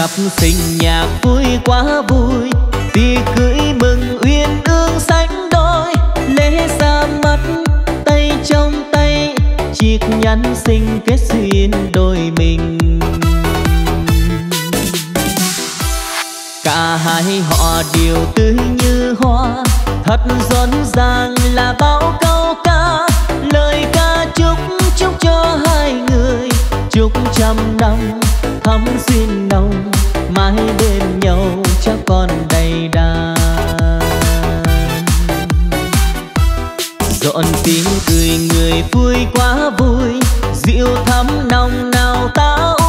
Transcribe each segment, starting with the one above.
sắp sinh nhạc vui quá vui tiệc cưới mừng uyên ương sánh đôi. Lễ ra mắt, tay trong tay, chiếc nhắn sinh kết duyên đôi mình. Cả hai họ đều tươi như hoa, thật rộn ràng là bao câu ca. Lời ca chúc chúc cho hai người, chúc trăm năm bên nhau cho con đầy đà dọn tiếng cười người vui quá vui rượu thắm nồng nào tao.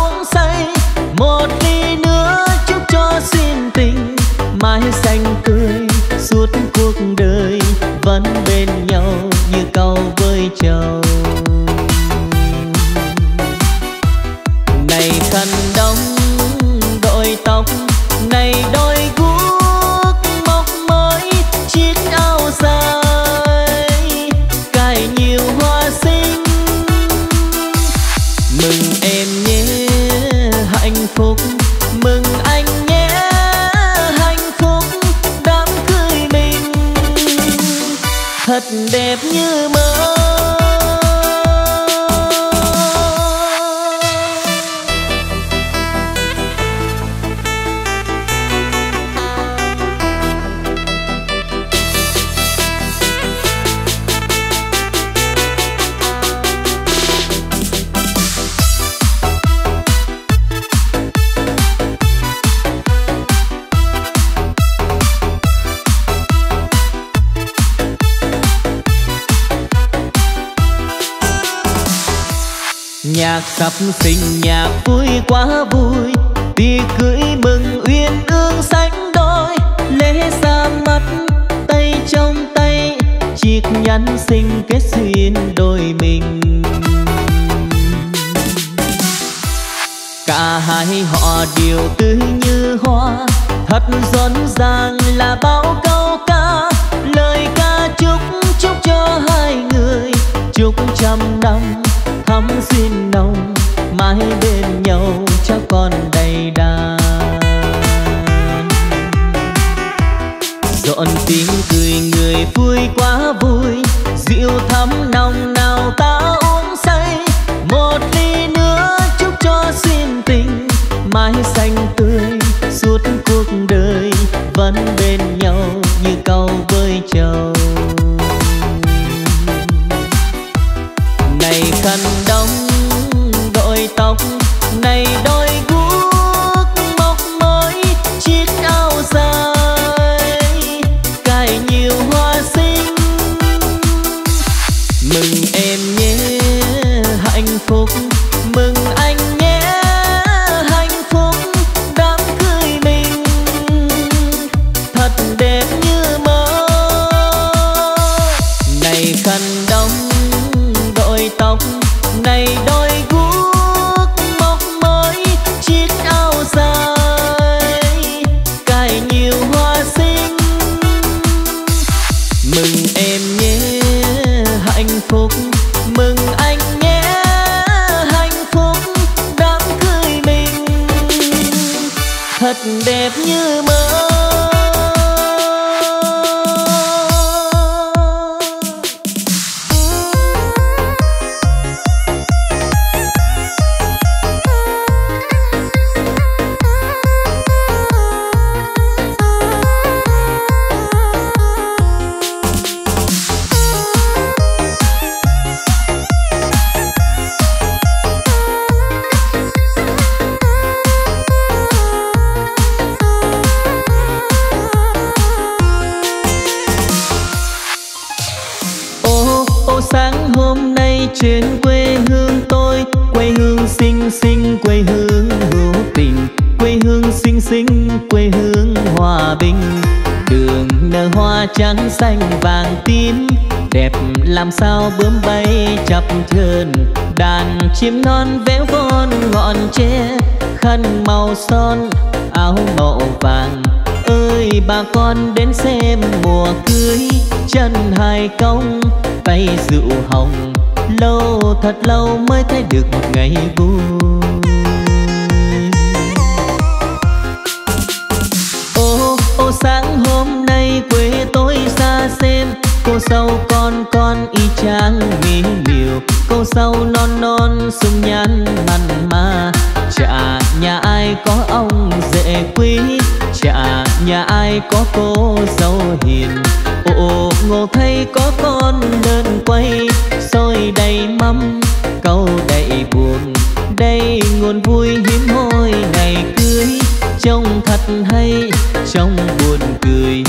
Chiếc nhẫn sinh kết duyên đôi mình. Cả hai họ đều tươi như hoa, thật rộn ràng là bao câu ca. Lời ca chúc chúc cho hai người, chúc trăm năm thắm duyên nồng, mãi bên nhau cho con đầy đàn. Dọn tiếng cười người vui quá vui. Rượu thắm nồng nào ta uống say. Một ly nữa chúc cho duyên tình. Mãi xanh tươi suốt cuộc đời. Vẫn bên nhau như câu với chầu. Này khăn đàn chim non véo von ngọn tre, khăn màu son, áo màu vàng. Ơi, bà con đến xem mùa cưới, chân hai công tay rượu hồng. Lâu thật lâu mới thấy được một ngày vui. Ô ô, sáng hôm nay quê tôi xa xem cô sâu con con y chang mỹ miều cô sâu non non sung nhan mặn mà. Chả nhà ai có ông dễ quý. Chả nhà ai có cô sâu hiền. Ồ ngộ thấy có con đơn quay. Soi đầy mâm, câu đầy buồn. Đây nguồn vui hiếm hoi ngày cưới trông thật hay trong buồn cười.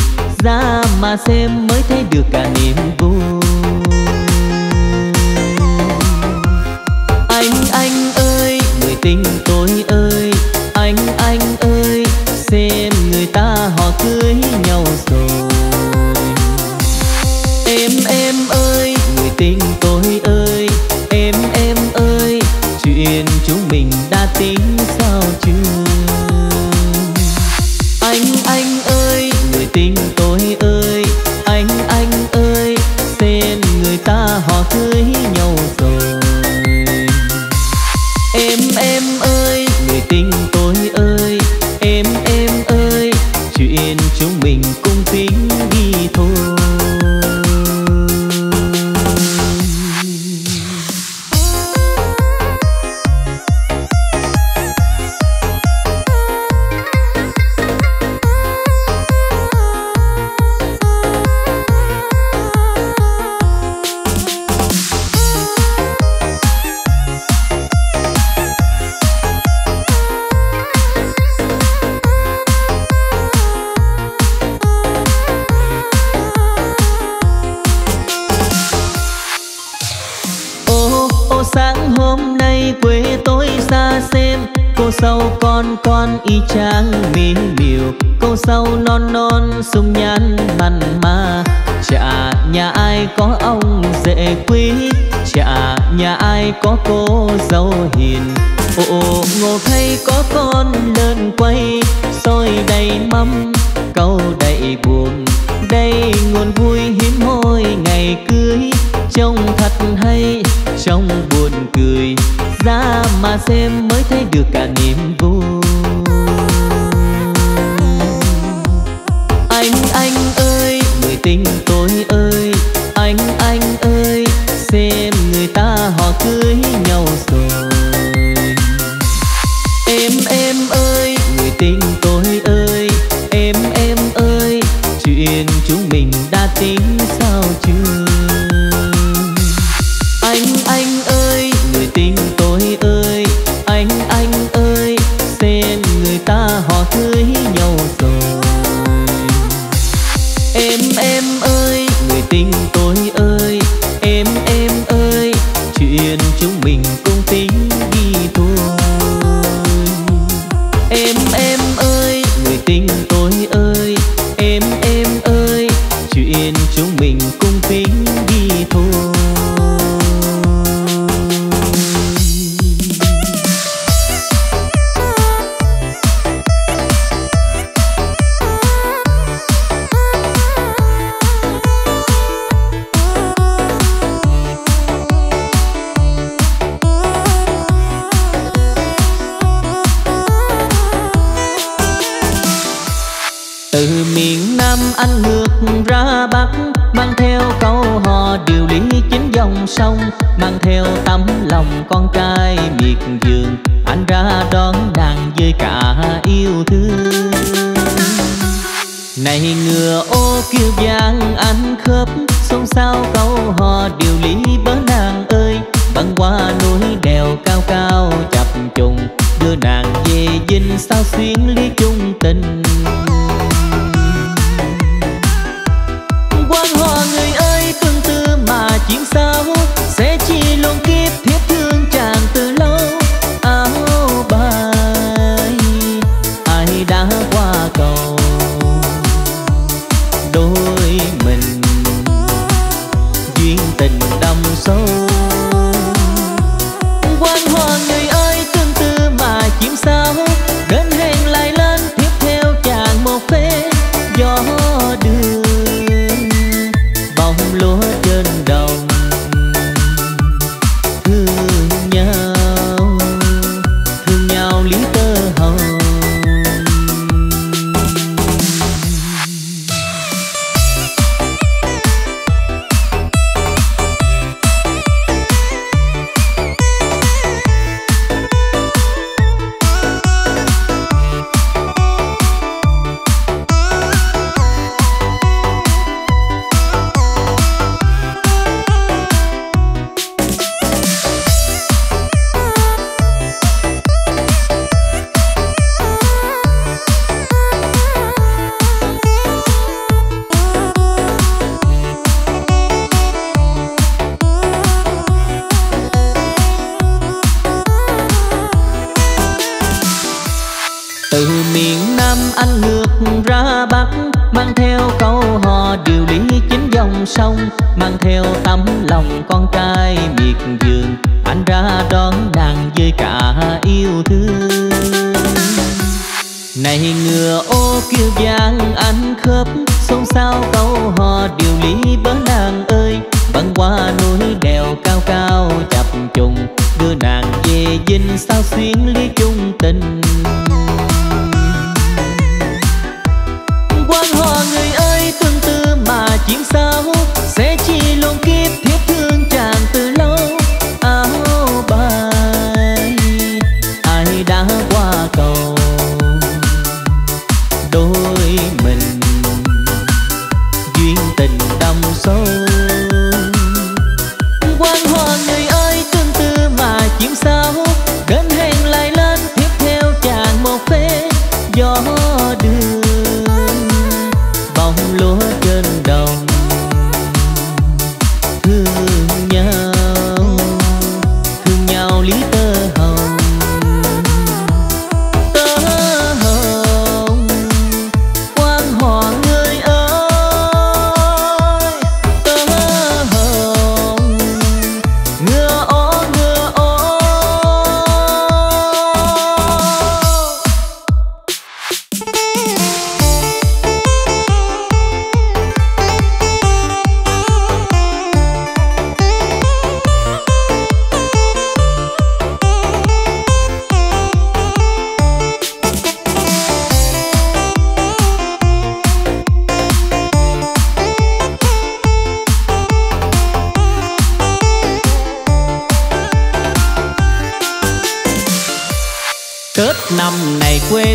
Ra mà xem mới thấy được cả niềm vui. Anh anh ơi, người tình tôi ơi. Anh anh ơi, xem người ta họ cưới nhau rồi. câu đầy buồn. Đây nguồn vui hiếm hoi ngày cưới. Trông thật hay trong buồn cười. Ra mà xem mới thấy được cả niềm vui.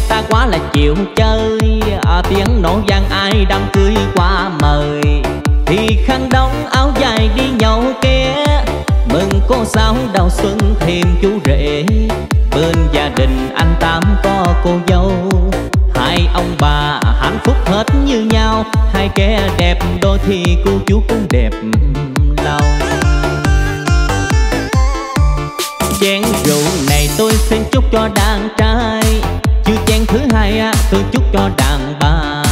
Ta quá là chịu chơi. À, Tiếng nổ vang ai đám cưới qua mời. Thì khăn đóng áo dài đi nhậu kia Mừng cô giáo đầu xuân thêm chú rể. Bên gia đình anh Tám có cô dâu. Hai ông bà hạnh phúc hết như nhau. Hai kẻ đẹp đôi thì cô chú cũng đẹp lòng. Chén rượu này tôi xin chúc cho đàn trai hai tôi chúc cho đàn bà.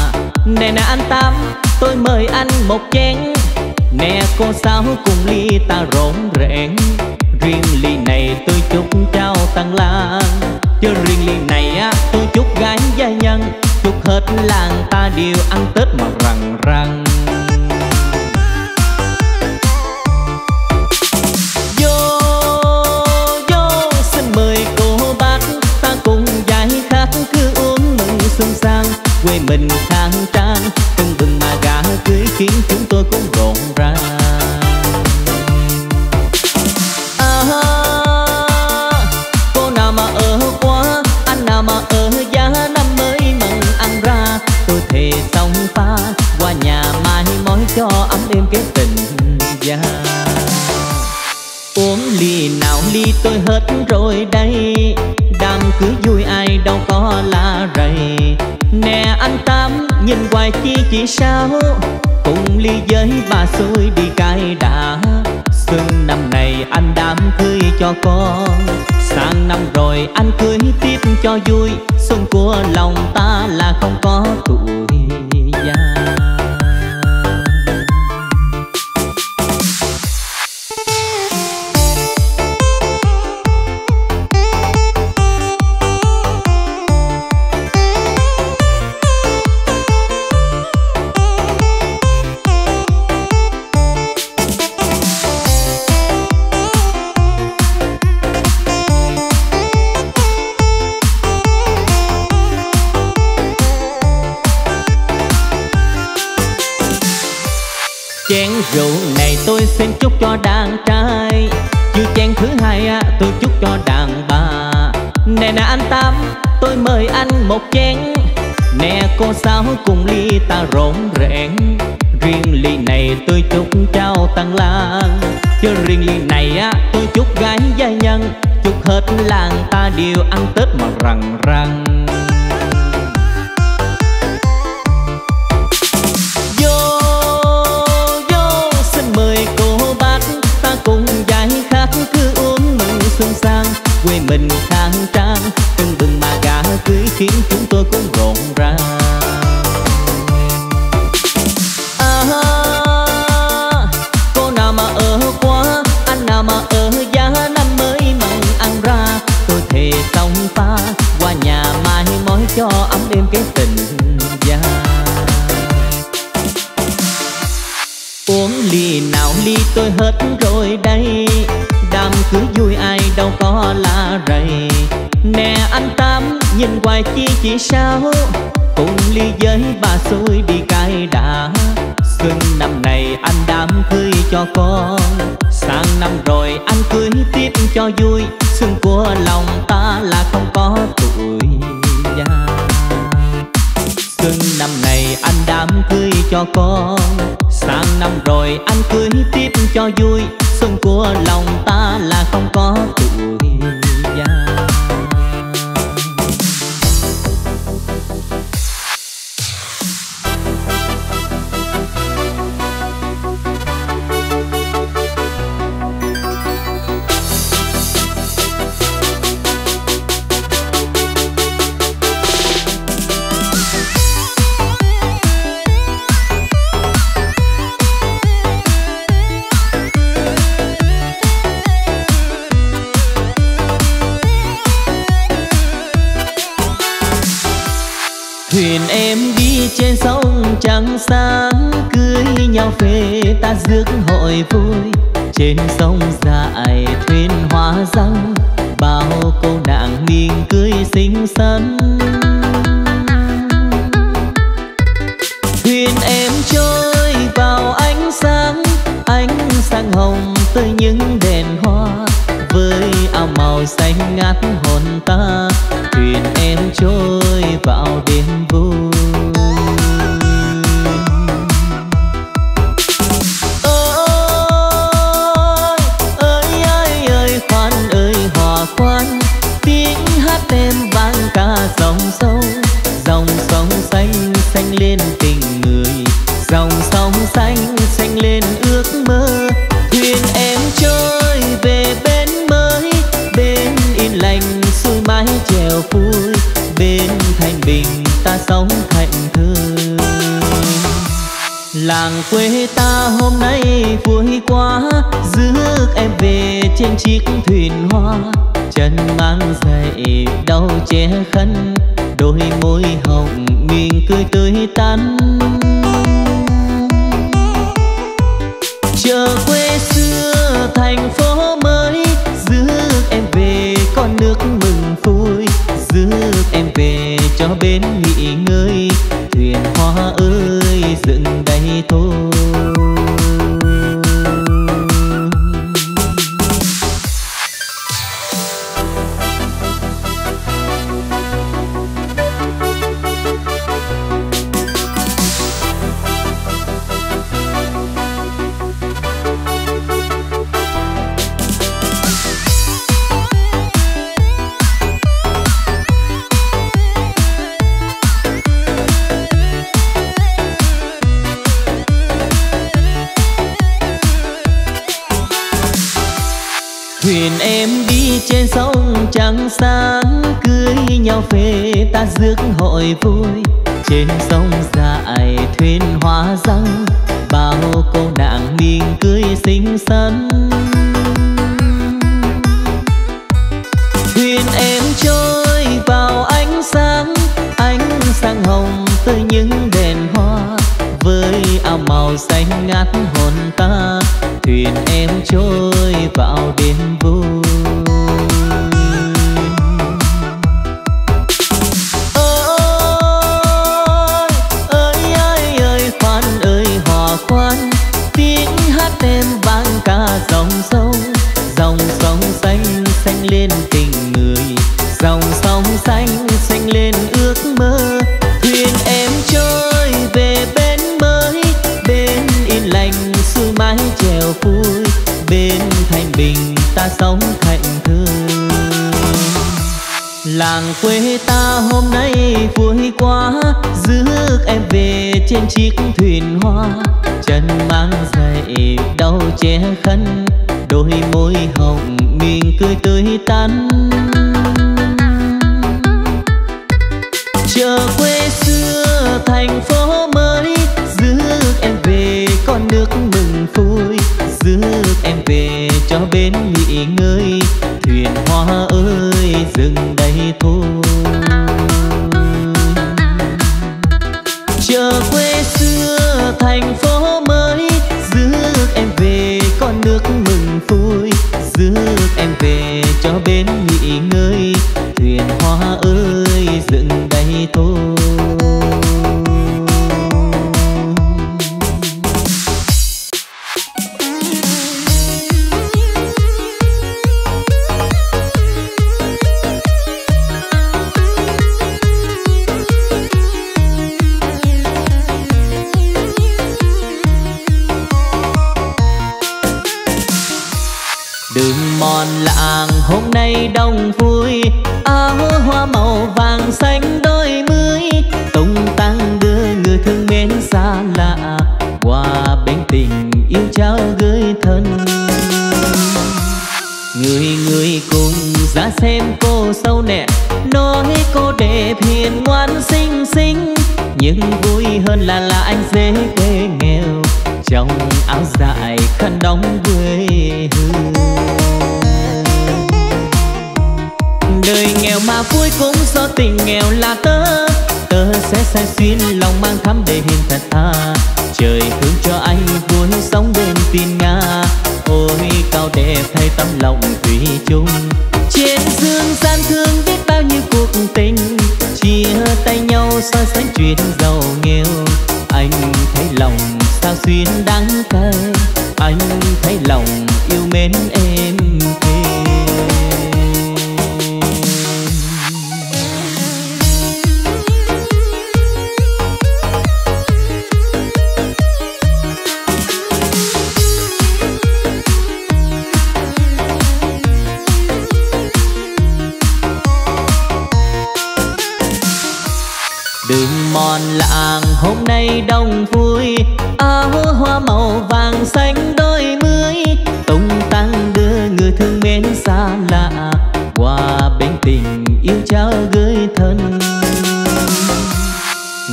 Nè nè anh Tám tôi mời anh một chén. Nè cô sáu cùng ly ta rộn rẽn. Riêng ly này tôi chúc trao tăng lan Chứ riêng ly này á, tôi chúc gái gia nhân. Chúc hết làng ta đều ăn Tết mà răng răng quê mình khang trang từng bừng mà gà cưới khiến chúng tôi cũng rộn ràng. À, cô nào mà ở anh nào mà ở năm mới mừng ăn ra. Tôi thề qua nhà mai mối cho ấm êm cái tình gia Uống ly nào ly tôi hết rồi chi chỉ sao, Cùng ly với bà xui đi cai đã. Xuân năm này anh đám cưới cho con Sang năm rồi anh cưới tiếp cho vui. Xuân của lòng ta là không có tuổi xin chúc cho đàn trai. Chưa chén thứ hai tôi chúc cho đàn bà. Nè nè anh Tám, tôi mời anh một chén. Nè cô sáu cùng ly ta rộn rẽn. Riêng ly này tôi chúc trao tăng lan Chứ riêng ly này á, tôi chúc gái gia nhân. Chúc hết làng ta đều ăn Tết mà răng răng quê mình khang trang. Từng bừng mà gà cưới khiến chúng tôi cũng rộn ràng. À, cô nào mà ở anh nào mà ở năm mới ăn ra. Tôi thề pha qua nhà mai mối cho ấm đêm cái tình gia uống ly nào ly tôi hết rồi đây. Đám cưới vui ai đâu có nhìn hoài chi chỉ sao? Cùng ly với bà xui đi cai đã. Xuân năm này anh đám cưới cho con. Sang năm rồi anh cưới tiếp cho vui. Xuân của lòng ta là không có tuổi già. Xuân năm này anh đám cưới cho con. Sang năm rồi anh cưới tiếp cho vui. Xuân của lòng ta là không có tuổi già. Nhau về ta rước hội vui. Trên sông dài thuyền hoa răng, bao cô nàng niên cưới xinh xắn. Thuyền em trôi vào ánh sáng ánh sáng hồng tới những đèn hoa. Với áo màu xanh ngát hồn ta, thuyền em trôi vào đêm vui. sương mái chèo vui bên thành bình ta sống thạnh thương làng quê ta hôm nay vui quá, rước em về trên chiếc thuyền hoa. Chân mang giày đau che khăn, đôi môi hồng miền cười tươi tắn. Chờ quê xưa thành phố mới nước em về cho bên nghỉ ngơi thuyền hoa ơi dừng đây thôi. Mòn làng. Hôm nay đông vui, áo hoa màu vàng xanh đôi mươi. Tung tăng đưa người thương mến xa lạ qua bên tình yêu trao gửi thân.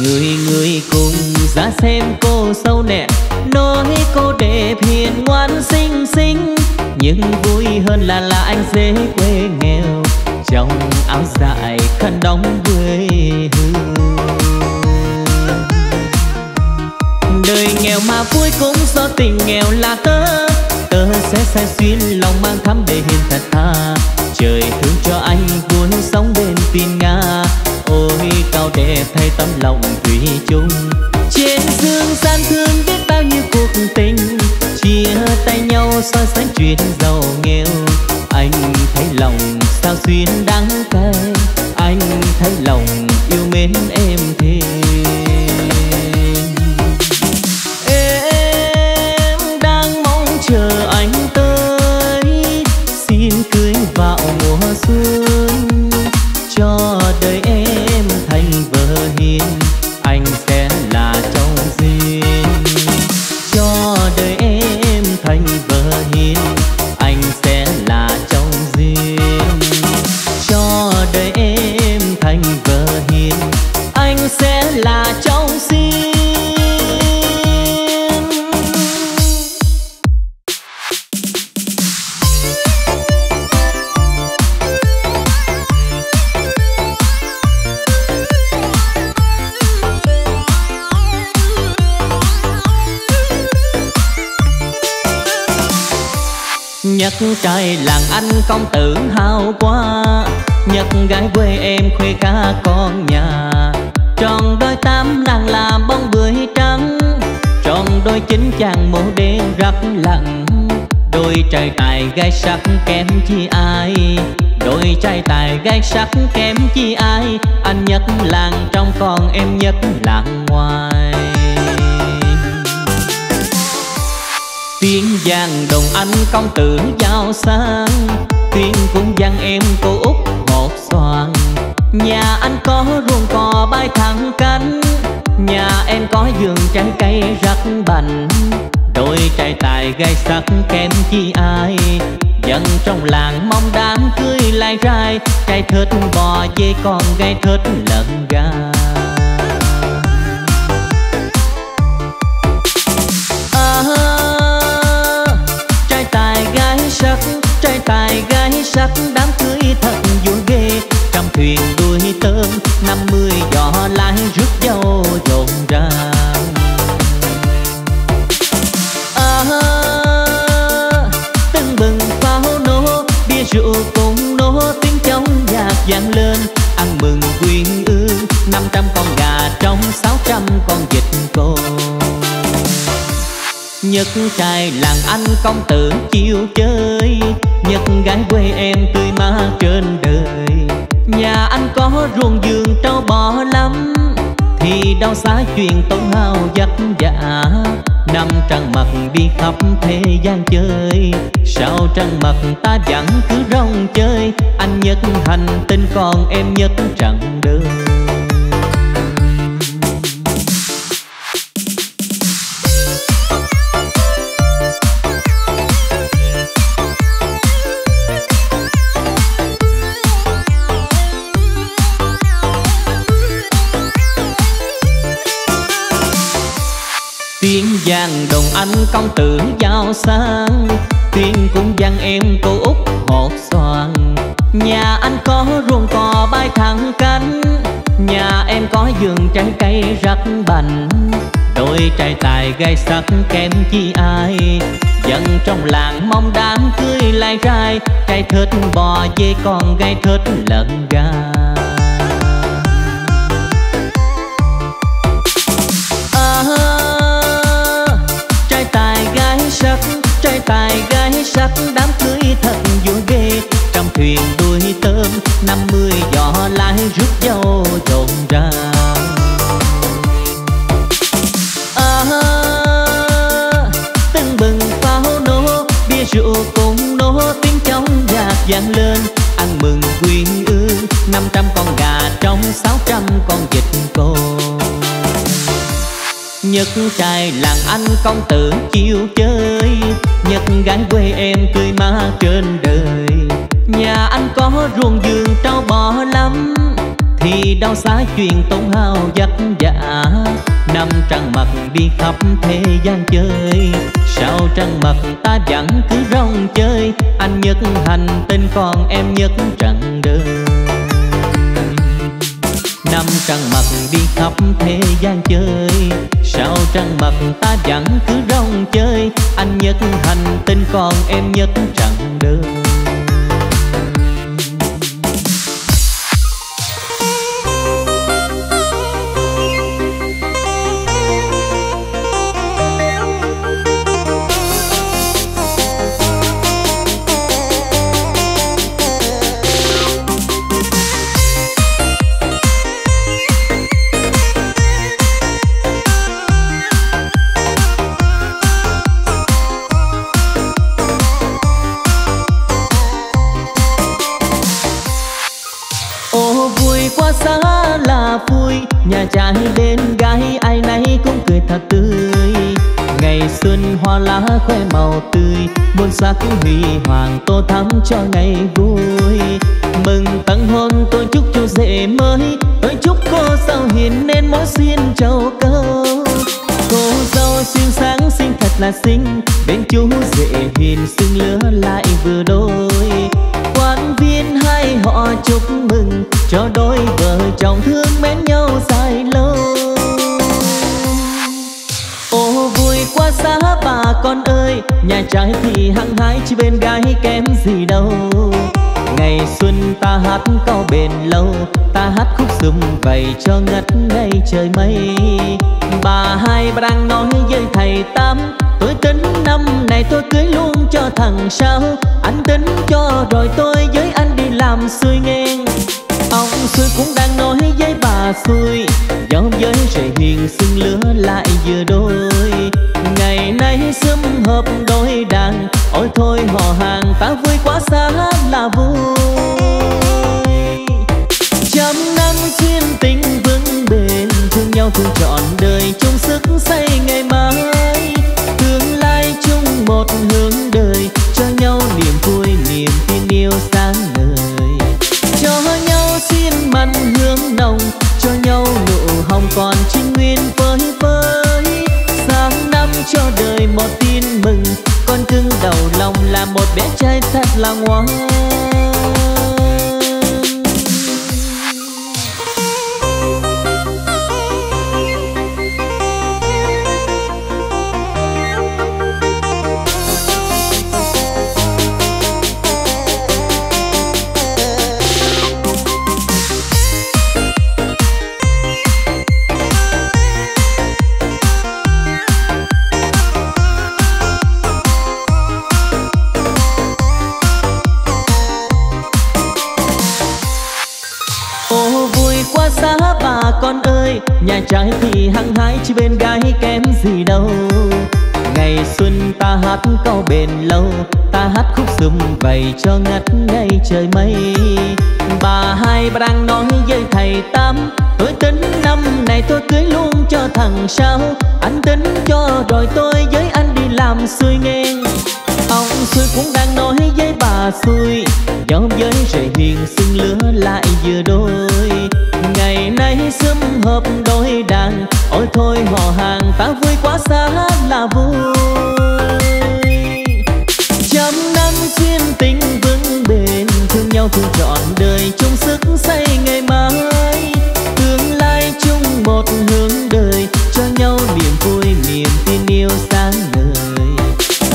Người người cùng ra xem cô sâu nè, nói cô đẹp hiền ngoan xinh xinh. Nhưng vui hơn là là anh dễ quê nghèo, trong áo dài khăn đóng quê hương. Nghèo mà vui cũng do tình nghèo là tớ. Tớ sẽ say xuyên lòng mang thắm để hiền thật tha. Trời thương cho anh vui sống bên tin nga. Ôi, cao đẹp thay tấm lòng thủy chung. Trên dương gian thương biết bao nhiêu cuộc tình. Chia tay nhau so sánh chuyện giàu nghèo. Anh thấy lòng sao xuyên đắng cay anh thấy lòng yêu mến em thêm. Gái sắc kém chi ai? Đôi trai tài gái sắc kém chi ai? Anh nhất làng trong còn em nhất làng ngoài. Tiếng giang đồng anh công tử giao sang, tiếng cũng giang em cô út một xoàn nhà anh có ruộng cò bay thẳng cánh, nhà em có vườn trái cây rắc bành tôi trai tài gai sắc kém chi ai? Dân trong làng mong đám cưới lai rai. Trai thớt bò dê con gái thớt lợn gà. Ờ, à, trai tài gái sắc trai tài gái sắc đám cưới thật vui ghê. Trăm thuyền đuôi tôm năm mươi giỏ lái rước dâu dồn ra tưng bừng pháo nổ, bia rượu cùng nổ, tiếng trống nhạc vang lên. Ăn mừng quyên ương năm trăm con gà trong sáu trăm con vịt cô. Nhất trai làng anh công tử chiêu chơi, Nhất gái quê em tươi má trên đời. Nhà anh có ruộng giường trâu bò lắm, Thì đâu xa chuyện tốn hao vất vả. Năm trăng mặt đi khắp thế gian chơi, Sao trăng mặt ta vẫn cứ rong chơi? Anh nhất hành tinh còn em nhất trăng đời. Vàng đồng anh công tử giao sang. Tiên cũng giang em cô út hột xoàn Nhà anh có ruộng cò bay thẳng cánh. Nhà em có vườn trái cây rắc bành. Đôi trai tài gai sắc kém chi ai. Dân trong làng mong đám cưới lai rai. Trai thịt bò dê con gai thịt lợn gà. Trai tài gái sắc đám cưới thật vui ghê. Trăm thuyền đuôi tôm năm mươi giỏ lái rước dâu trộn ra. À, tưng bừng pháo nổ bia rượu cùng nổ tiếng trong nhạc vang lên. Ăn mừng quyên ương năm trăm con gà trong sáu trăm con vịt cô. Nhất trai làng anh công tử chiêu chơi. Nhất gái quê em cười má trên đời. Nhà anh có ruộng vườn trâu bò lắm. Thì đâu xá chuyện tốn hao vất vả. Năm trăng mặt đi khắp thế gian chơi. Sao trăng mặt ta vẫn cứ rong chơi? Anh nhất hành tên còn em nhất trần đời năm trăng mặt đi khắp thế gian chơi, sao trăng mặt ta vẫn cứ rong chơi? Anh nhất hành tinh còn em nhất trăng đời trai bên gái ai nấy cũng cười thật tươi. Ngày xuân hoa lá khoe màu tươi, muôn sắc huy hoàng tô thắm cho ngày vui. Mừng tăng hôn tôi chúc cho rể mới, tôi chúc cô sao hiền nên mỗi xin châu câu cô dâu xinh sáng xinh thật là xinh, bên chú rể hiền xinh lứa lại vừa đôi viên hai họ chúc mừng cho đôi vợ chồng thương mến nhau dài lâu. Ô, vui quá xa, bà con ơi, nhà trai thì hăng hái chứ bên gái kém gì đâu. Ngày xuân ta hát câu bền lâu, ta hát khúc sum vầy cho ngất ngây trời mây. Bà hai đang nói với thầy tám này tôi cưới luôn cho thằng sao anh tính cho rồi tôi với anh đi làm xuôi ngang ông xuôi cũng đang nói với bà xuôi giao với rể hiền xưng lứa lại vừa đôi. Ngày nay xâm hợp đôi đàn, ôi thôi họ hàng ta vui quá xa là vui. Trăm năm duyên tình vững bền, thương nhau thương trọn đời chung sức xây ngày mai nồng, cho nhau nụ hồng còn trinh nguyên với với. Sáng năm cho đời một tin mừng, con cưng đầu lòng là một bé trai thật là ngoan. Cao hát câu bền lâu, ta hát khúc sum vầy cho ngắt ngay trời mây. Bà hai bà đang nói với thầy tám, tôi tính năm này tôi cưới luôn cho thằng sao anh tính cho rồi tôi với anh đi làm xuôi ngang ông xuôi cũng đang nói với bà xuôi nhóm với rể hiền xưng lứa lại vừa đôi. Ngày nay sum hợp đôi đàn, ôi thôi họ hàng ta vui quá xa là vui duyên tình vững bền, thương nhau thương trọn đời, chung sức xây ngày mai tương lai chung một hướng đời, cho nhau niềm vui, niềm tin yêu sáng ngời.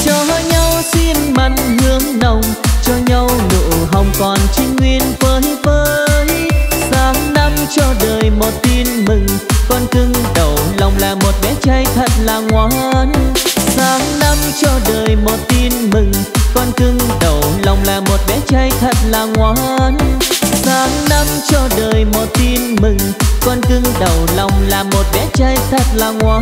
Cho nhau xin mặn hương nồng, cho nhau nụ hồng còn trinh nguyên phơi phới sáng năm cho đời một tin mừng, con cưng đầu lòng là một bé trai thật là ngoan. Sáng năm cho đời một tin mừng con cưng đầu lòng là một bé trai thật là ngoan. Sáng năm cho đời một tin mừng, con cưng đầu lòng là một bé trai thật là ngoan.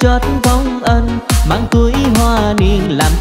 Chót vong ân mang túi hoa niên làm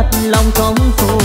hết lòng không phụ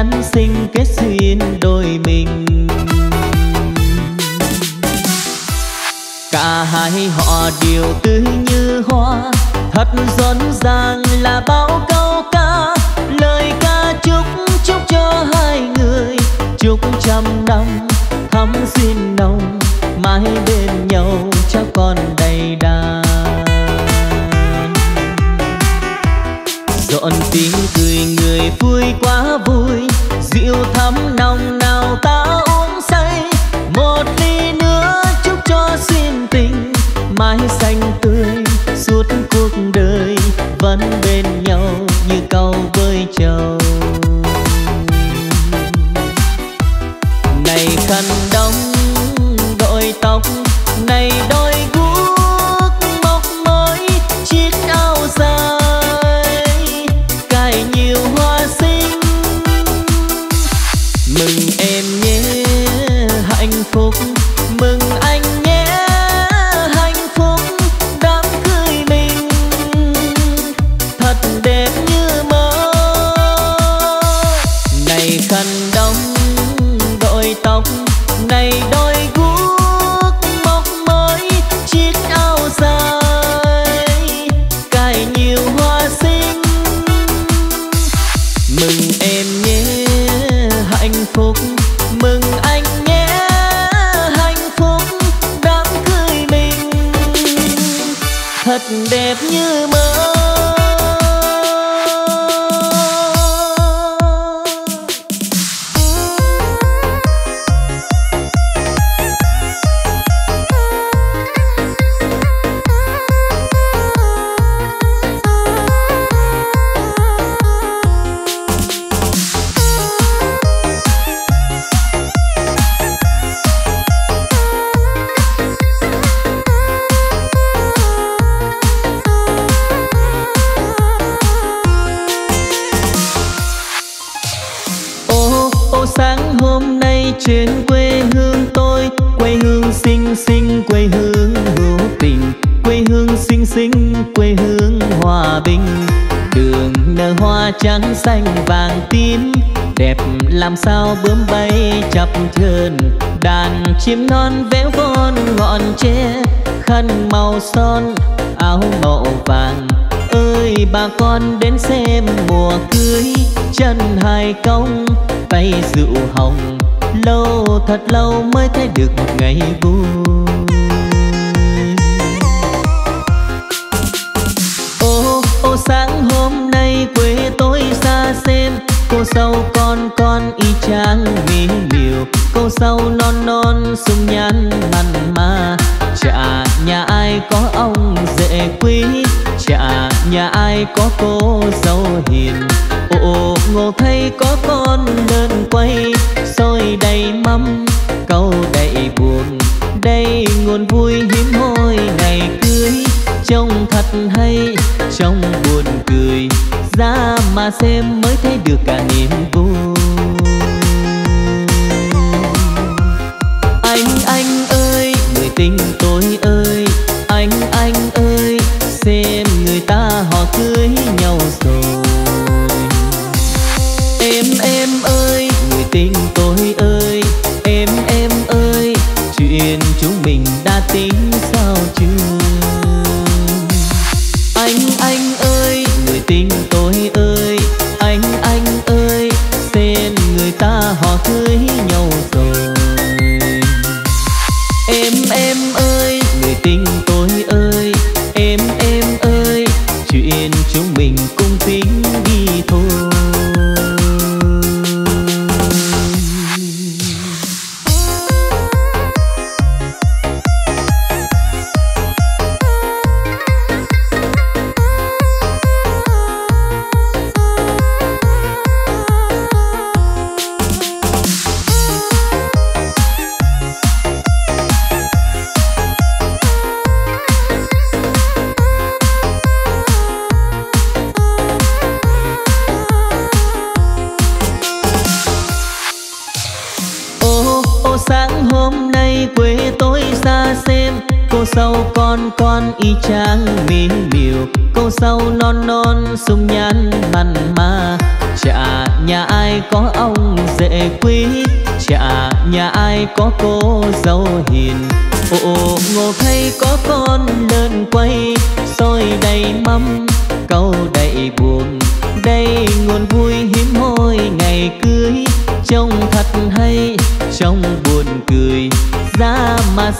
nhắn sinh kết duyên đôi mình. Cả hai họ đều tươi như hoa, thật rộn ràng là bao câu ca. Lời ca chúc chúc cho hai người, chúc trăm năm thắm duyên nồng, mãi bên nhau cho con đầy đà dọn tiếng cười người vui quá vui rượu thắm nồng nào ta uống say. Một ly nữa chúc cho duyên tình, mãi xanh tươi suốt cuộc đời vẫn bên nhau như câu với trầu này khăn khăn màu son, áo màu vàng. Ơi, bà con đến xem mùa cưới, chân hai công tay rượu hồng. Lâu thật lâu mới thấy được ngày vui. Ô ô, sáng hôm nay quê tôi xa xem. Cô sâu con con y chang mỹ miều cô sâu non non sung nhan mặn mà, chả nhà ai có ông dễ quý? Chả nhà ai có cô dâu hiền? Ồ, ngô thấy có con đơn quay, soi đầy mâm câu đầy buồn. Đây nguồn vui hiếm hoi ngày cưới, trông thật hay, trông buồn cười. Ra mà xem mới thấy được cả niềm vui. Anh anh ơi, người tình tôi ơi xem người ta họ cưới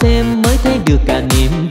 xem mới thấy được cả niềm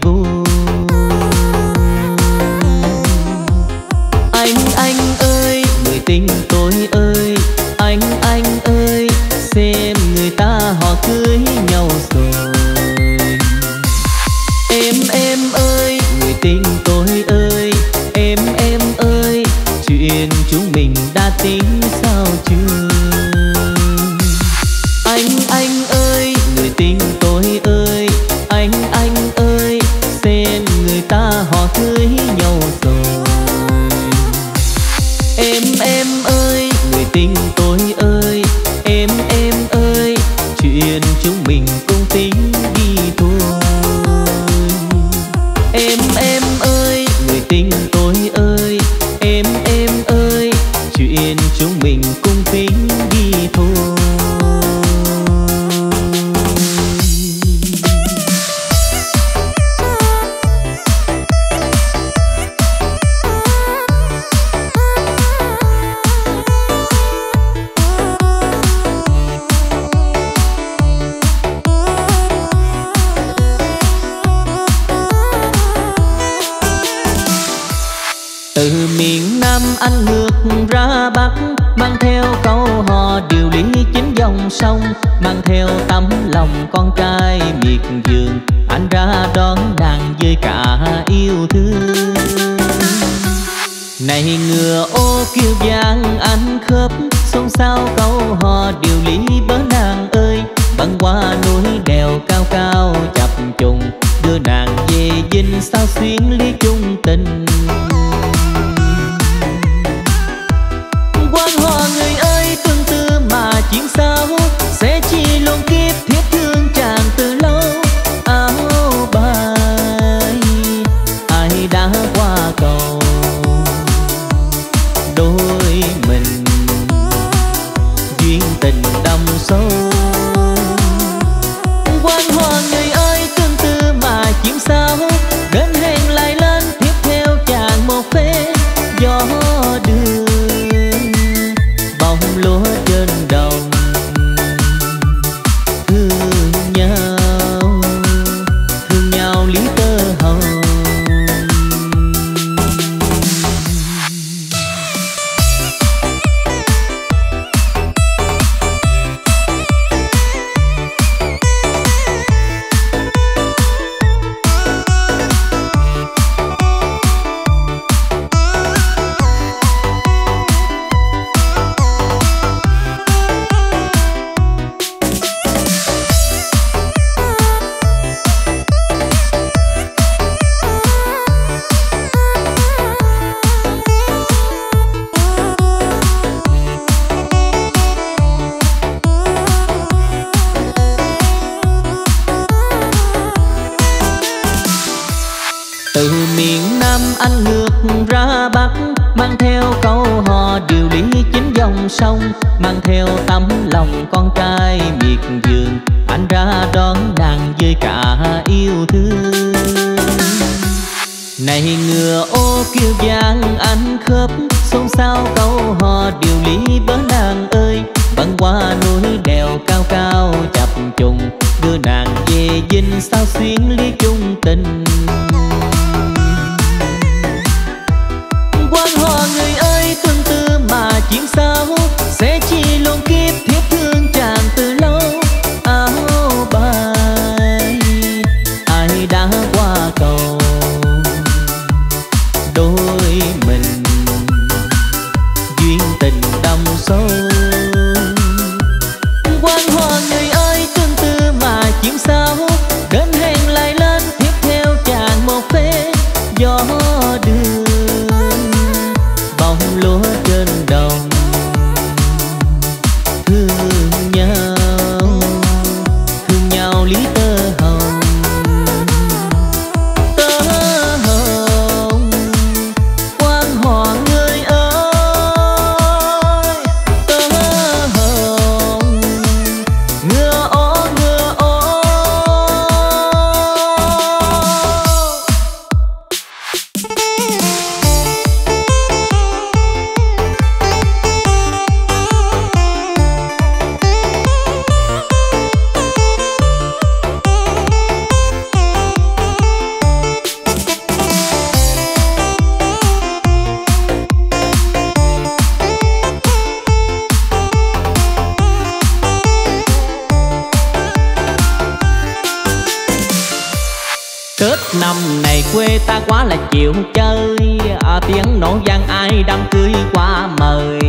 ta quá là chịu chơi. À, Tiếng nổ vang ai đám cưới qua mời.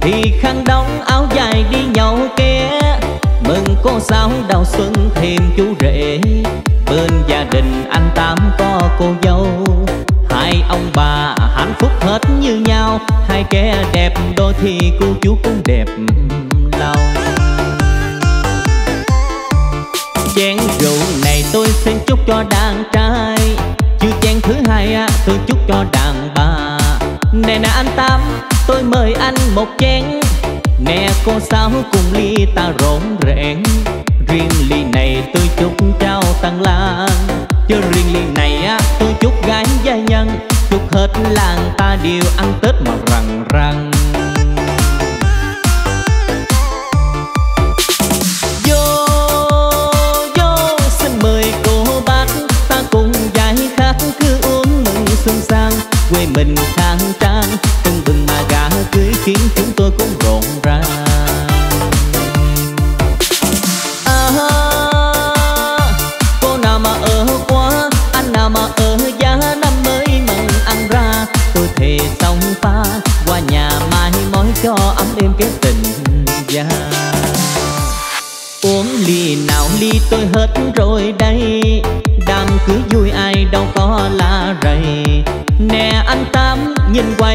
Thì khăn đóng áo dài đi nhậu ké Mừng cô sáu đầu xuân thêm chú rể. Bên gia đình anh Tám có cô dâu. Hai ông bà hạnh phúc hết như nhau. Hai kẻ đẹp đôi thì cô chú cũng đẹp lòng. Chén rượu này tôi xin chúc cho đàn trai hai tôi chúc cho đàn bà. Nè nè anh tám tôi mời anh một chén. Nè cô sáu cùng ly ta rộn rẽn. Riêng ly này tôi chúc trao tăng lan chứ riêng ly này á tôi chúc gái gia nhân. Chúc hết làng ta đều ăn tết mà rằng răng, răng. Mình khang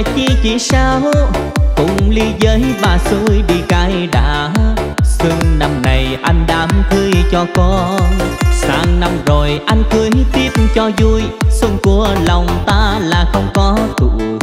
nhìn chi chỉ sao? Cùng ly với bà xui đi cai đã Xuân năm này anh đám cưới cho con. Sang năm rồi anh cưới tiếp cho vui. Xuân của lòng ta là không có tuổi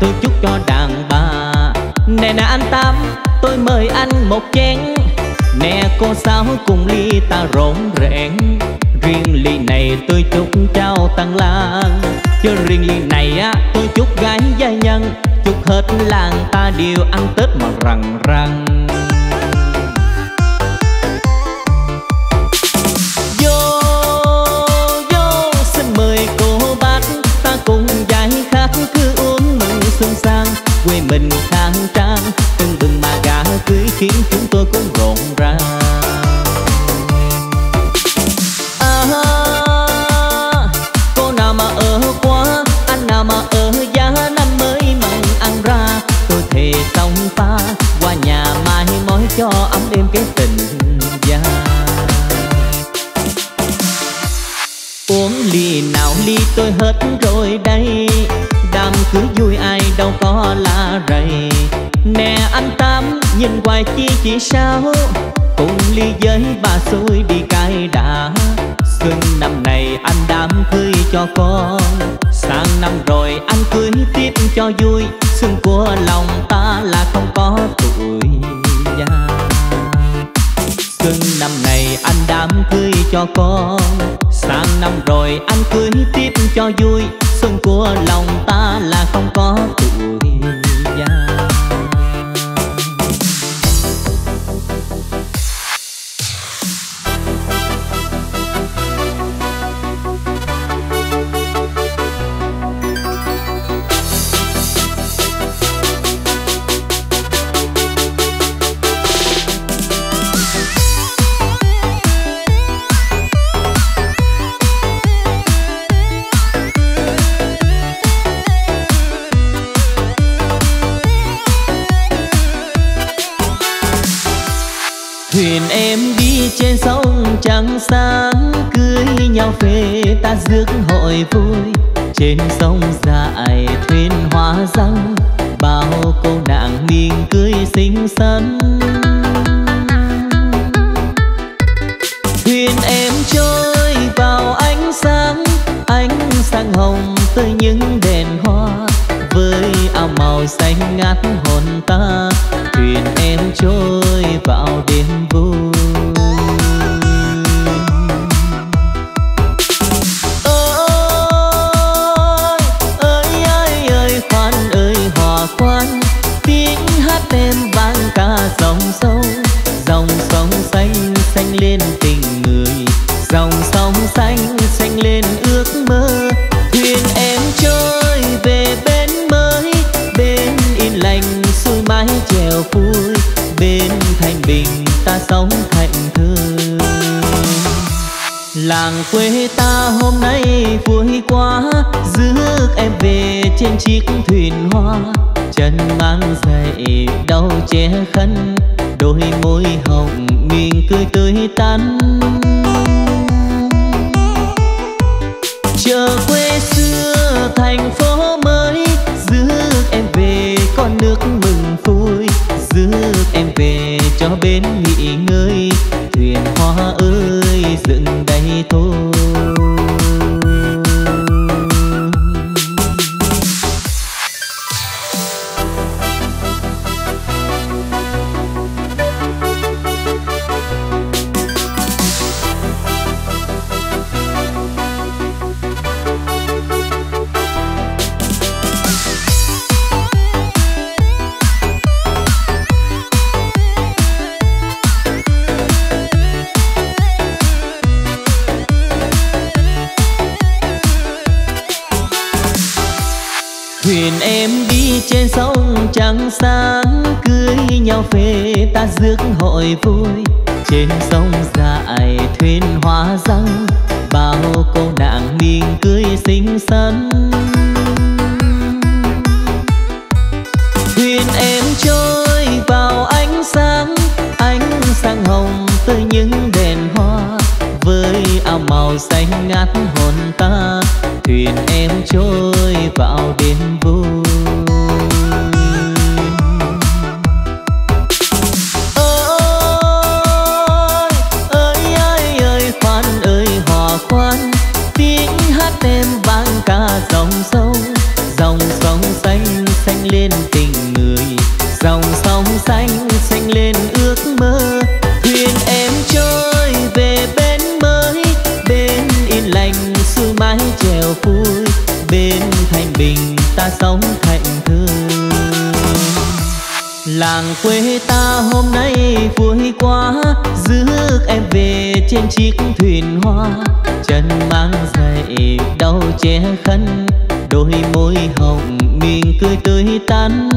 tôi chúc cho đàn bà. Nè nè anh Tám tôi mời anh một chén. Nè cô sáu cùng ly ta rộn rẽn. Riêng ly này tôi chúc trao tăng lan Chứ riêng ly này á tôi chúc gái gia nhân. Chúc hết làng ta đều ăn Tết mà rằng răng, răng. Xuân sang quê mình khang trang. Từng bừng mà gà cưới khiến chúng tôi cũng rộn ràng. À, cô nào mà ở anh nào mà ở năm mới mừng ăn ra. Tôi thề pha qua nhà mai mối cho ấm êm cái tình gia. Uống ly nào ly tôi hết rồi đâu có la rầy. Nè anh tám, nhìn hoài chi chỉ sao? Cùng ly với bà xui đi cai đã. Xuân năm này anh đám cưới cho con sang năm rồi anh cưới tiếp cho vui. Xuân của lòng ta là không có tuổi già. Xuân năm này anh đám cưới cho con sang năm rồi anh cưới tiếp cho vui xuân của lòng ta là không có tuổi sáng cưới nhau về ta rước hội vui. Trên sông dài thuyền hoa răng, bao cô nàng miền cưới xinh xắn. Thuyền em trôi vào ánh sáng ánh sáng hồng tới những đèn hoa. Với áo màu xanh ngát hồn ta, thuyền em trôi vào đêm vui. ta sống thạnh thương. Làng quê ta hôm nay vui quá, rước em về trên chiếc thuyền hoa. Chân mang giày đau che khăn, đôi môi hồng miền cười tươi tắn.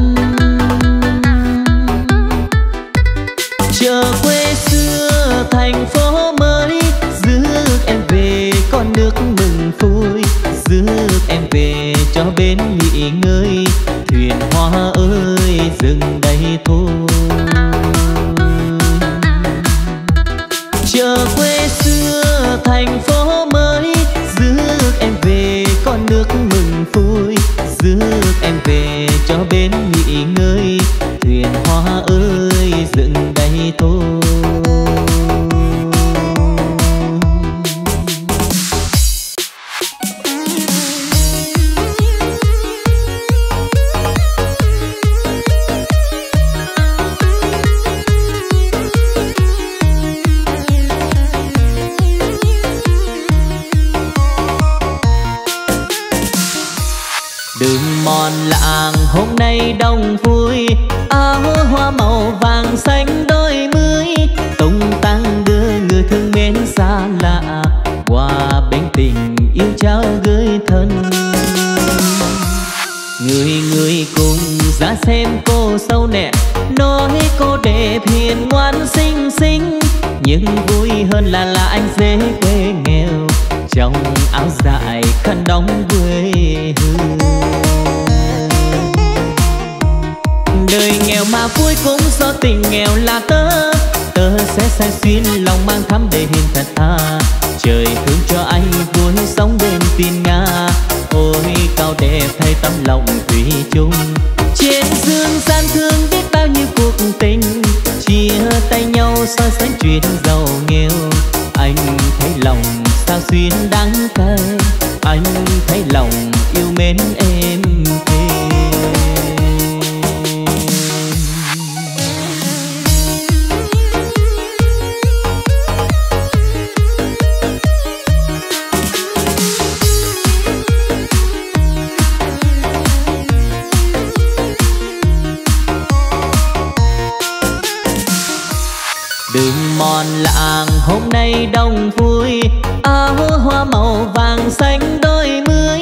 Chờ quê xưa thành phố mới, rước em về con nước mới rước em về cho bên nghỉ ngơi. Thuyền hoa ơi, dừng đây thôi. Chờ quê xưa, thành phố mới. Rước em về con nước mừng vui. Rước em về cho bên nghỉ ngơi. Thuyền hoa ơi, dừng đây thôi. đường mòn làng hôm nay đông vui. Áo hoa màu vàng xanh đôi mươi.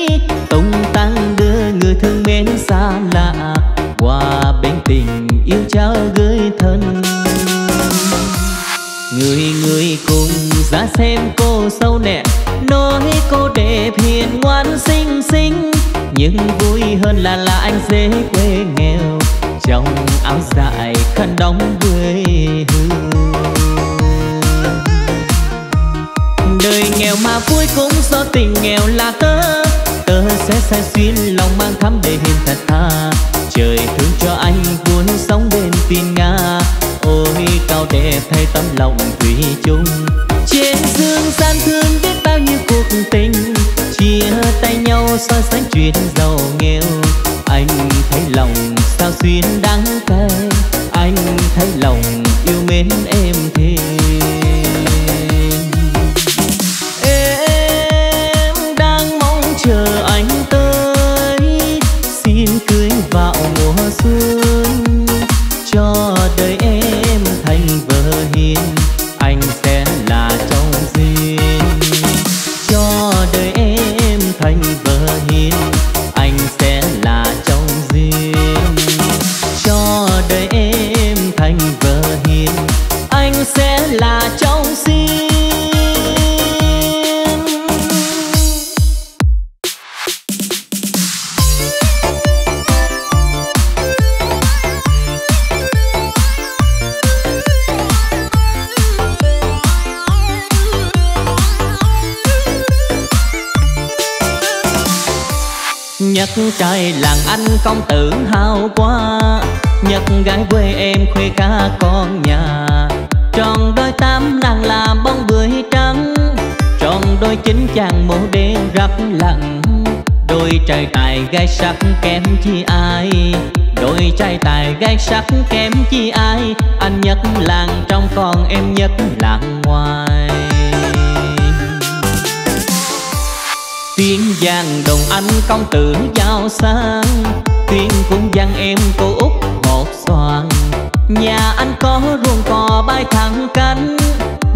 Tung tăng đưa người thương mến xa lạ. Qua bên tình yêu trao gửi thân. Người người cùng ra xem cô sâu nè. Nói cô đẹp hiền ngoan xinh xinh. Nhưng vui hơn là là anh dễ quê nghèo. Trong áo dài khăn đóng quê hương. nghèo mà vui cũng do tình nghèo là tớ. Tớ sẽ say xuyên lòng mang thắm để hiền thật tha. Trời thương cho anh cuốn sóng bên tin Nga. Ôi, cao đẹp thay tấm lòng thủy chung. Trên dương gian thương biết bao nhiêu cuộc tình. Chia tay nhau soi sáng chuyện giàu nghèo. Anh thấy lòng sao xuyên đắng cay Anh thấy lòng yêu mến em thêm. không tự hào quá. Nhật gái quê em khuê cả con nhà. Tròn đôi tám làng là bông bưởi trắng. Tròn đôi chính chàng mổ đen rắp lặng. Đôi trai tài gái sắc kém chi ai? Đôi trai tài gái sắc kém chi ai? Anh nhất làng trong còn em nhất làng ngoài. Tiếng giang đồng anh công tử giao sang. Tuyên cũng dặn em cô út một xoàn. Nhà anh có ruộng cò bay thẳng cánh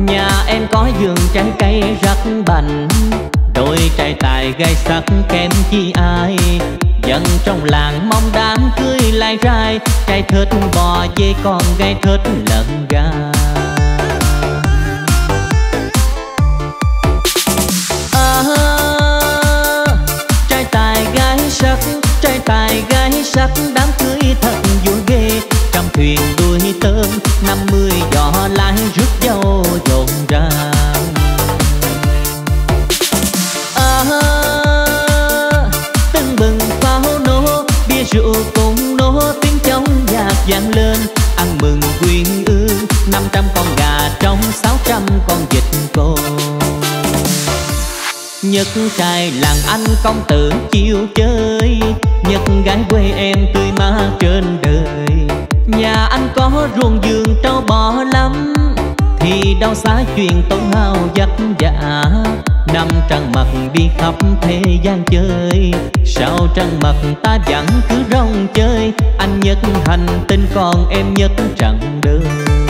Nhà em có giường trái cây rắc bành. Đôi trai tài gai sắc kém chi ai Dân trong làng mong đám cưới lai rai. Trai thịt bò dê con gai thịt lợn gà. À, Trai tài gái sắc tài gái sắc đám cưới thật vui ghê. Trong thuyền đuôi tôm năm mươi giỏ lái rước dâu dồn ra. À, tưng bừng pháo nổ bia rượu cùng nổ tiếng trống nhạc vang lên. Ăn mừng quyên ương năm trăm con gà trong sáu trăm con vịt cô Nhất trai làng anh công tử chiêu chơi nhất gái quê em tươi má trên đời. Nhà anh có ruộng vườn trâu bò lắm, Thì đâu xa chuyện tốn hao vất vả. Năm trăng mặt đi khắp thế gian chơi, Sao trăng mặt ta vẫn cứ rong chơi? Anh nhất hành tinh còn em nhất trăng đời.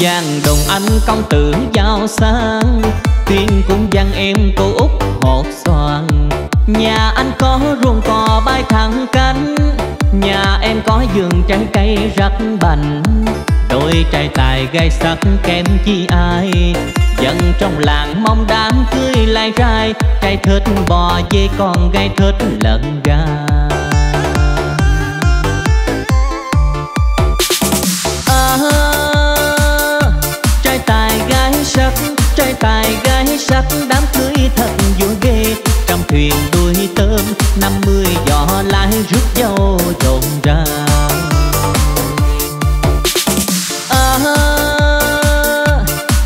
Vàng đồng anh công tử giao sang. Tiên cũng vang em cô út hột xoàn nhà anh có ruộng cò bay thẳng cánh. Nhà em có vườn trái cây rất bành. Đôi trai tài gai sắc kém chi ai. Dân trong làng mong đám cưới lai rai. Trai thịt bò dê con gai thịt lợn gà tài gái sắc đám cưới thật vui ghê. Trong thuyền đuôi tôm năm mươi giỏ lái rước dâu rộn ràng à,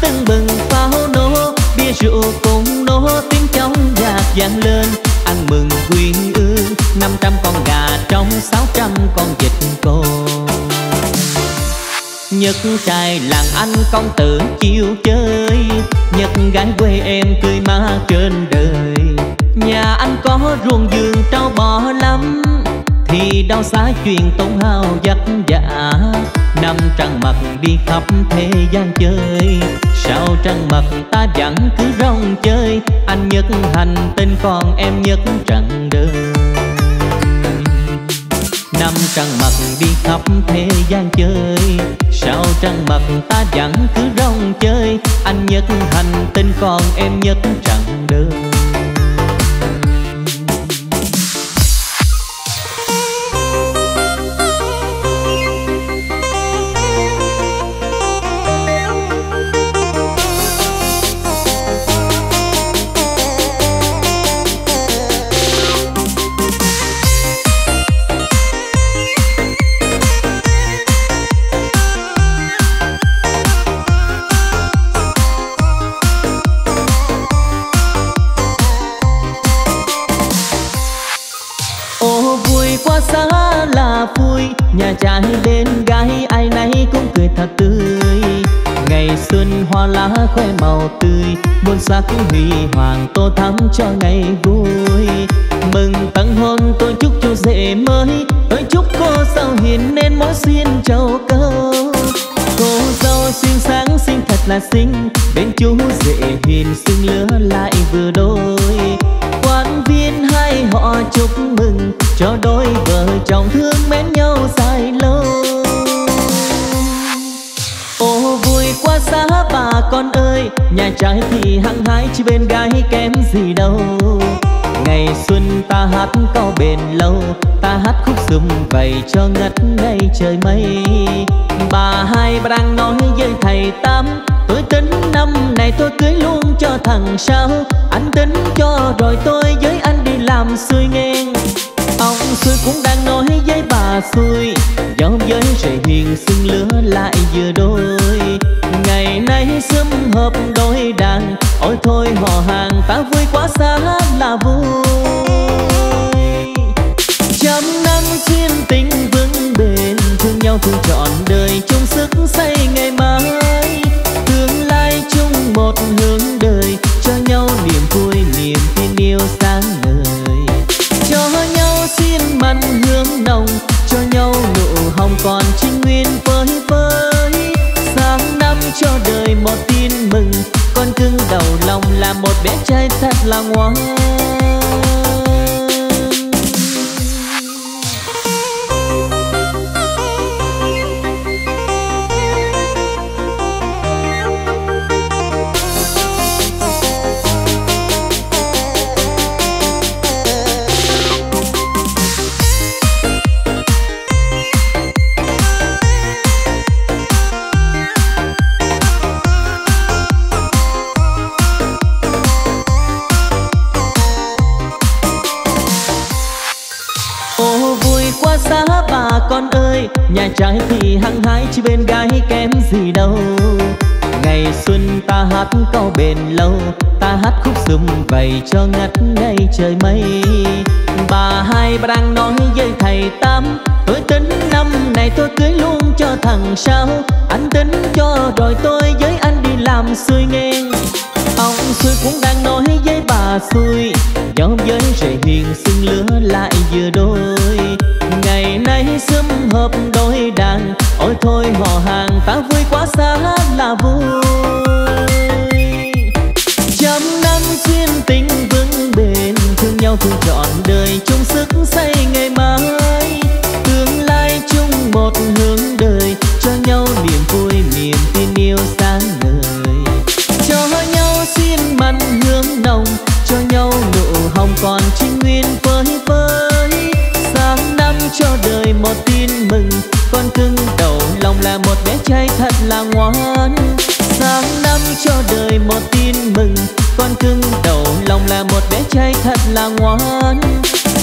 tưng bừng pháo nổ bia rượu cùng nổ tiếng trống nhạc vang lên. Ăn mừng quy ương năm trăm con gà trong sáu trăm con vịt cô. Nhất trai làng anh công tử chiều chơi biết gái quê em cười má trên đời. Nhà anh có ruộng vườn trâu bò lắm, Thì đau xa chuyện tốn hao vất vả. Năm trăng mặt đi khắp thế gian chơi, Sao trăng mặt ta vẫn cứ rong chơi. Anh nhất hành tinh còn em nhất trăng đời năm trăng mặt đi khắp thế gian chơi, sao trăng mặt ta vẫn cứ rong chơi? Anh nhất hành tinh còn em nhất trăng đời trai bên gái, ai nấy cũng cười thật tươi. Ngày xuân hoa lá khoe màu tươi, muôn sắc huy hoàng, tô thắm cho ngày vui. Mừng tăng hôn, tôi chúc chú rể mới tôi chúc cô dâu hiền nên mối xuyên châu câu cô dâu xinh sáng, xinh thật là xinh, bên chú rể hiền xinh lứa lại vừa đôi quan viên hai họ chúc mừng, cho đôi vợ chồng thương mến nhau dài lâu. Ô, vui quá xa bà con ơi, nhà trai thì hăng hái chỉ bên gái kém gì đâu ngày xuân ta hát câu bền lâu, ta hát khúc sum vầy cho ngất ngây trời mây. Bà hai bà đang nói với thầy tám, tôi tính năm này tôi cưới luôn cho thằng sao anh tính cho rồi tôi với anh đi làm xuôi ngang. Ông xuôi cũng đang nói với bà xuôi do với rể hiền xưng lứa lại vừa đôi ngày nay sum hợp đôi đàn, ôi thôi họ hàng ta vui quá xa là vui. Trăm năm duyên tình vững bền, thương nhau thương trọn đời, chung sức xây ngày mai tương lai chung một hướng đời, cho nhau niềm vui, niềm tin yêu sáng ngời. Cho nhau xin mặn hương nồng, cho nhau nụ hồng còn một tin mừng. Con cưng đầu lòng là một bé trai thật là ngoan. Hát câu bền lâu, ta hát khúc sum vầy cho ngắt ngay trời mây. Bà hai bà đang nói với thầy tám tôi tính năm này tôi cưới luôn cho thằng sao anh tính cho rồi tôi với anh đi làm xuôi ngang ông xuôi cũng đang nói với bà xuôi nhóm với rể hiền xưng lứa lại vừa đôi. Ngày nay sum hợp đôi đàn, ôi thôi họ hàng, ta vui quá xa là vui duyên tình vững bền, thương nhau thương trọn đời chung sức xây ngày mai tương lai chung một hướng đời, cho nhau niềm vui, niềm tin yêu sáng ngời. Cho nhau xin mặn hương nồng, cho nhau nụ hồng còn trinh nguyên với với. Sáng năm cho đời một tin mừng, con cưng đầu lòng là một bé trai thật là ngoan. Sáng năm cho đời một tin mừng, con cưng một bé trai thật là ngoan.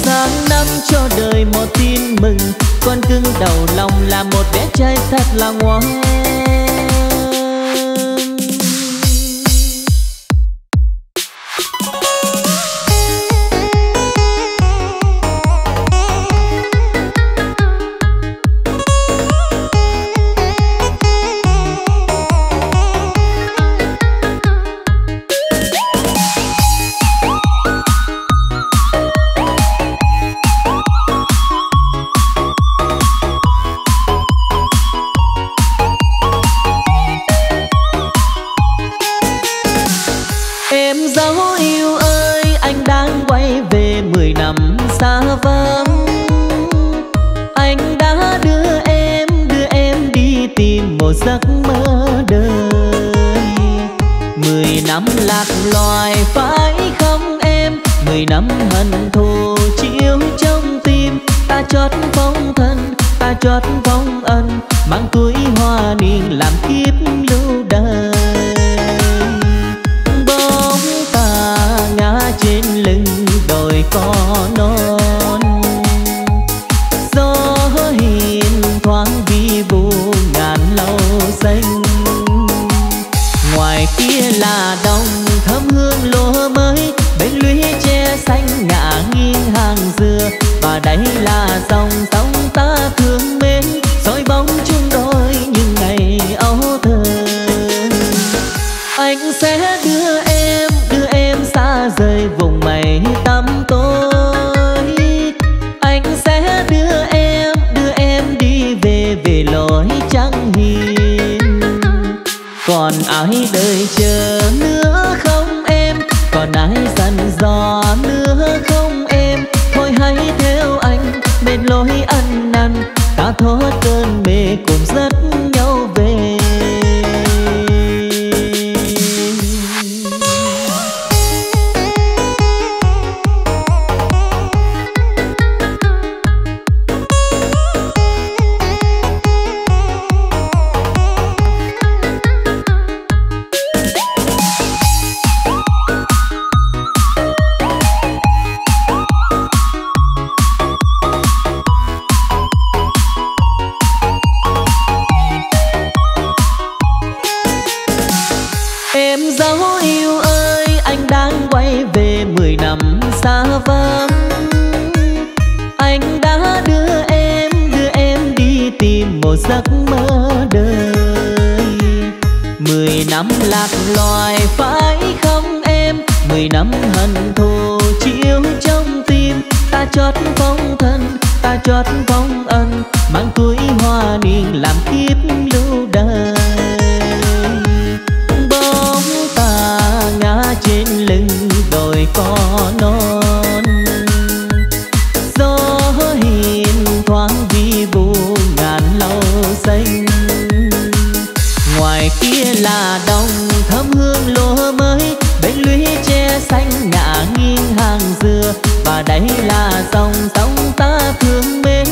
Sáng năm cho đời một tin mừng, con cưng đầu lòng là một bé trai thật là ngoan. năm lạc loài phải không em. Mười năm hận thù chiếu trong tim. Ta chót phong thân, ta chót phong ân. Mang túi hoa niên làm kiếp lưu đời. Bóng ta ngã trên lưng đồi có nói kia là đồng thơm hương lúa mới. Bên lũy tre xanh ngả nghiêng hàng dừa. Và đây là dòng sông ta thương mến.